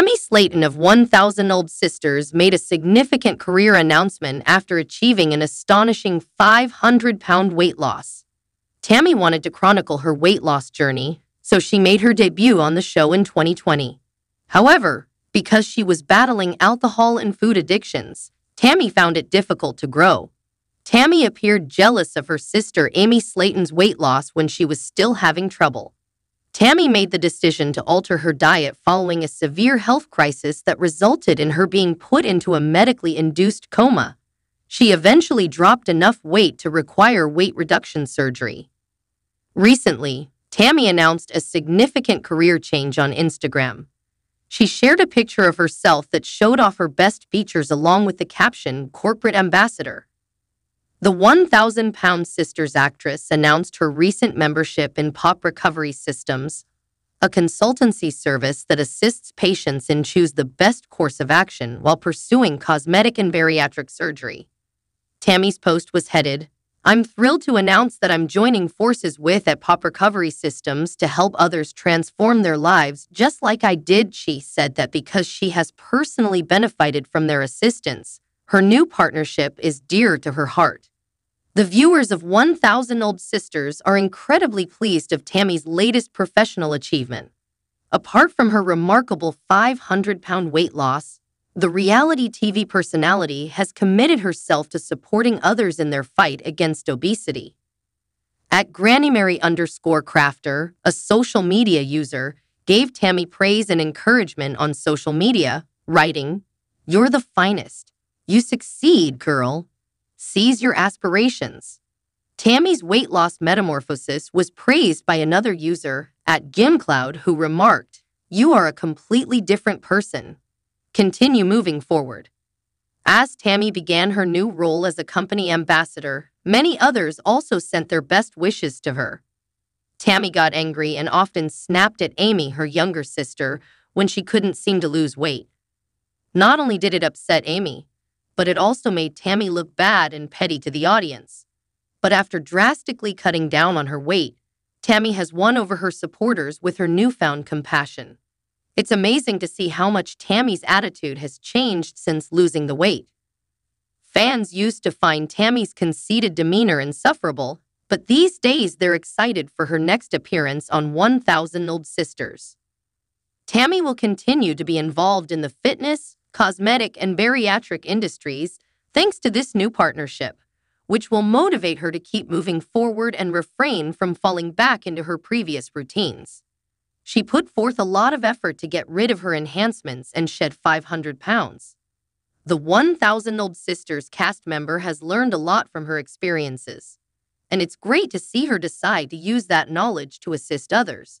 Tammy Slaton of 1000-Lb Sisters made a significant career announcement after achieving an astonishing 500 pound weight loss. Tammy wanted to chronicle her weight loss journey, so she made her debut on the show in 2020. However, because she was battling alcohol and food addictions, Tammy found it difficult to grow. Tammy appeared jealous of her sister Amy Slaton's weight loss when she was still having trouble. Tammy made the decision to alter her diet following a severe health crisis that resulted in her being put into a medically induced coma. She eventually dropped enough weight to require weight reduction surgery. Recently, Tammy announced a significant career change on Instagram. She shared a picture of herself that showed off her best features along with the caption Corporate Ambassador. The 1,000 pound Sisters actress announced her recent membership in Pop Recovery Systems, a consultancy service that assists patients in choose the best course of action while pursuing cosmetic and bariatric surgery. Tammy's post was headed, I'm thrilled to announce that I'm joining forces with at Pop Recovery Systems to help others transform their lives just like I did. She said that because she has personally benefited from their assistance, her new partnership is dear to her heart. The viewers of 1000-Lb Sisters are incredibly pleased of Tammy's latest professional achievement. Apart from her remarkable 500 pound weight loss, the reality TV personality has committed herself to supporting others in their fight against obesity. At Granny Mary underscore crafter, a social media user, gave Tammy praise and encouragement on social media, writing, You're the finest. You succeed, girl. Seize your aspirations. Tammy's weight loss metamorphosis was praised by another user at GymCloud who remarked, You are a completely different person. Continue moving forward. As Tammy began her new role as a company ambassador, many others also sent their best wishes to her. Tammy got angry and often snapped at Amy, her younger sister, when she couldn't seem to lose weight. Not only did it upset Amy, but it also made Tammy look bad and petty to the audience. But after drastically cutting down on her weight, Tammy has won over her supporters with her newfound compassion. It's amazing to see how much Tammy's attitude has changed since losing the weight. Fans used to find Tammy's conceited demeanor insufferable, but these days they're excited for her next appearance on 1000-Lb Sisters. Tammy will continue to be involved in the fitness, cosmetic, and bariatric industries thanks to this new partnership, which will motivate her to keep moving forward and refrain from falling back into her previous routines. She put forth a lot of effort to get rid of her enhancements and shed 500 pounds. The 1000-Lb Sisters cast member has learned a lot from her experiences, and it's great to see her decide to use that knowledge to assist others.